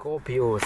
Scorpios.